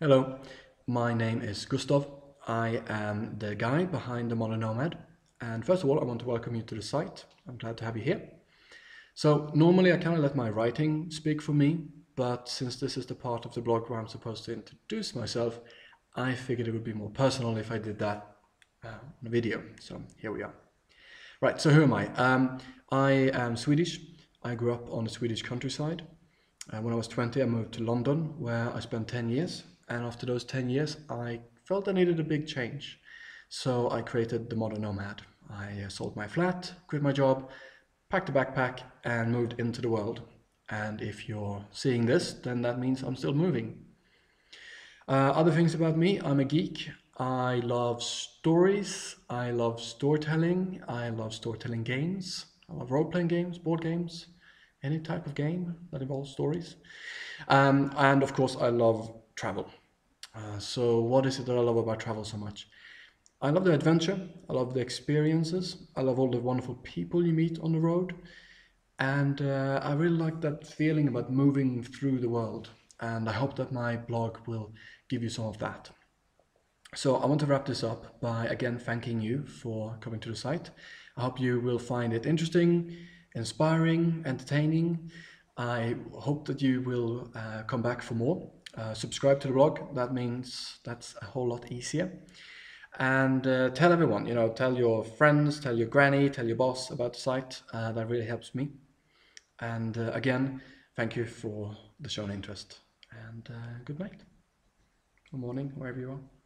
Hello, my name is Gustav. I am the guy behind the Modern Nomad. And first of all, I want to welcome you to the site. I'm glad to have you here. So normally I kind of let my writing speak for me, but since this is the part of the blog where I'm supposed to introduce myself, I figured it would be more personal if I did that uh, on a video. So here we are. Right, so who am I? Um, I am Swedish. I grew up on the Swedish countryside. Uh, when I was 20, I moved to London, where I spent 10 years. And after those 10 years, I felt I needed a big change. So I created the Modern Nomad. I uh, sold my flat, quit my job, packed a backpack, and moved into the world. And if you're seeing this, then that means I'm still moving. Uh, other things about me I'm a geek. I love stories. I love storytelling. I love storytelling games. I love role playing games, board games, any type of game that involves stories. Um, and of course, I love travel. Uh, so, what is it that I love about travel so much? I love the adventure, I love the experiences, I love all the wonderful people you meet on the road, and uh, I really like that feeling about moving through the world. And I hope that my blog will give you some of that. So, I want to wrap this up by again thanking you for coming to the site. I hope you will find it interesting, inspiring, entertaining. I hope that you will uh, come back for more. Uh, subscribe to the blog. That means that's a whole lot easier. And uh, tell everyone, you know, tell your friends, tell your granny, tell your boss about the site. Uh, that really helps me. And uh, again, thank you for the shown interest. And uh, good night, good morning, wherever you are.